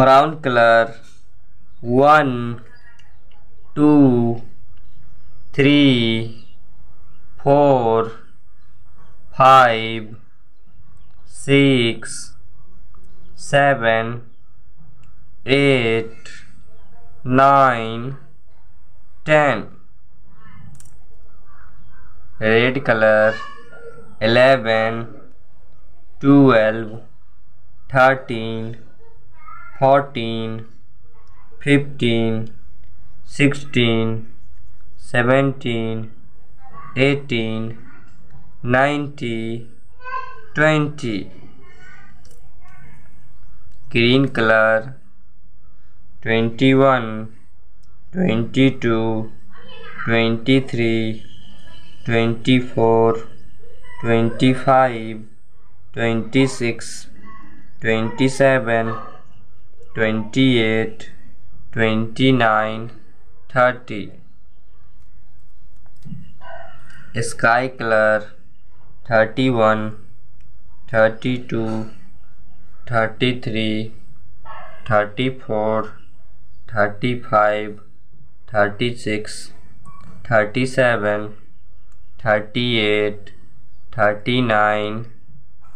brown color. One two three four five six seven eight nine ten. Red color. Eleven twelve thirteen fourteen fifteen sixteen seventeen eighteen ninety twenty. Green color 21 22 23 24 25 26 27 28 29 30 sky color 31 32 33 34 35 36 37 38 39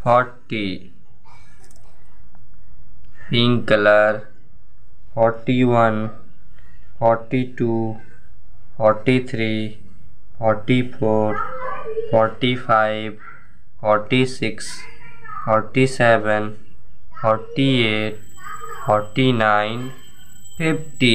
40 pink colour forty one forty two forty three forty four forty five forty six forty seven forty eight forty nine fifty